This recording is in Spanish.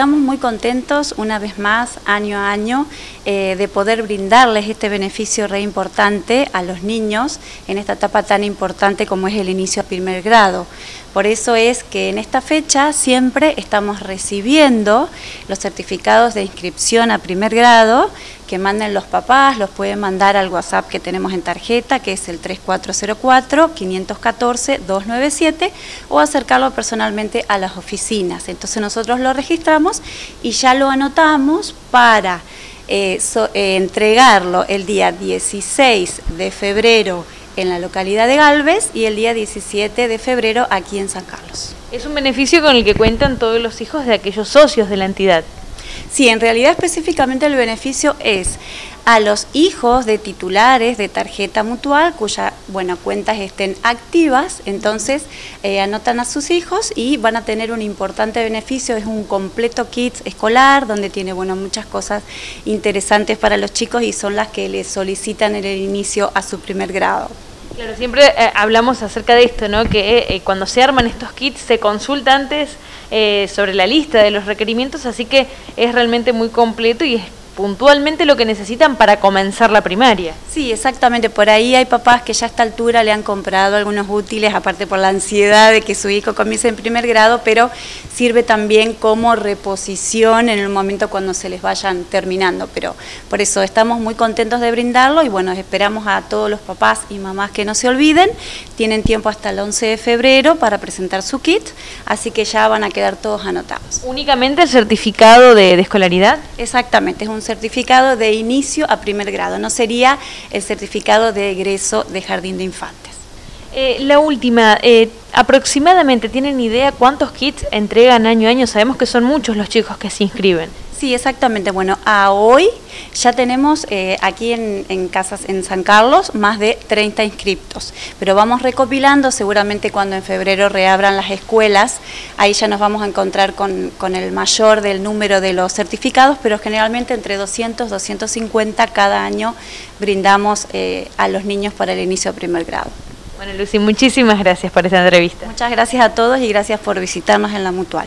estamos muy contentos una vez más, año a año, eh, de poder brindarles este beneficio re importante a los niños en esta etapa tan importante como es el inicio a primer grado. Por eso es que en esta fecha siempre estamos recibiendo los certificados de inscripción a primer grado que manden los papás, los pueden mandar al WhatsApp que tenemos en tarjeta, que es el 3404-514-297, o acercarlo personalmente a las oficinas. Entonces nosotros lo registramos y ya lo anotamos para eh, eh, entregarlo el día 16 de febrero en la localidad de Galvez y el día 17 de febrero aquí en San Carlos. Es un beneficio con el que cuentan todos los hijos de aquellos socios de la entidad. Sí, en realidad específicamente el beneficio es a los hijos de titulares de tarjeta mutual cuya bueno, cuentas estén activas, entonces eh, anotan a sus hijos y van a tener un importante beneficio, es un completo kit escolar donde tiene bueno, muchas cosas interesantes para los chicos y son las que les solicitan en el inicio a su primer grado. Claro, siempre eh, hablamos acerca de esto, ¿no? que eh, cuando se arman estos kits se consulta antes sobre la lista de los requerimientos, así que es realmente muy completo y es puntualmente lo que necesitan para comenzar la primaria. Sí, exactamente. Por ahí hay papás que ya a esta altura le han comprado algunos útiles, aparte por la ansiedad de que su hijo comience en primer grado, pero sirve también como reposición en el momento cuando se les vayan terminando. Pero por eso estamos muy contentos de brindarlo y bueno, esperamos a todos los papás y mamás que no se olviden. Tienen tiempo hasta el 11 de febrero para presentar su kit, así que ya van a quedar todos anotados. ¿Únicamente el certificado de, de escolaridad? Exactamente, es un certificado de inicio a primer grado, no sería el certificado de egreso de jardín de infantes. Eh, la última, eh, aproximadamente, ¿tienen idea cuántos kits entregan año a año? Sabemos que son muchos los chicos que se inscriben. Sí, exactamente. Bueno, a hoy ya tenemos eh, aquí en, Casas en San Carlos más de 30 inscriptos, pero vamos recopilando, seguramente cuando en febrero reabran las escuelas, ahí ya nos vamos a encontrar con, el mayor del número de los certificados, pero generalmente entre 200 250 cada año brindamos eh, a los niños para el inicio de primer grado. Bueno, Lucy, muchísimas gracias por esta entrevista. Muchas gracias a todos y gracias por visitarnos en la Mutual.